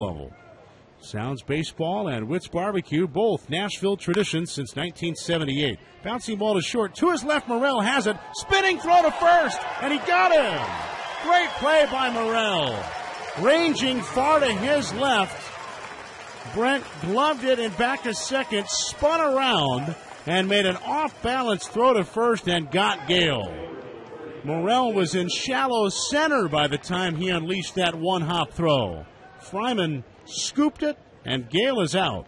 level. Sounds Baseball and Whitt's Barbecue, both Nashville traditions since 1978. Bouncing ball to short. To his left, Morel has it. Spinning throw to first, and he got him. Great play by Morel. Ranging far to his left. Brent gloved it and back to second, spun around, and made an off balance throw to first and got Gale. Morel was in shallow center by the time he unleashed that one hop throw. Fryman scooped it, and Gale is out.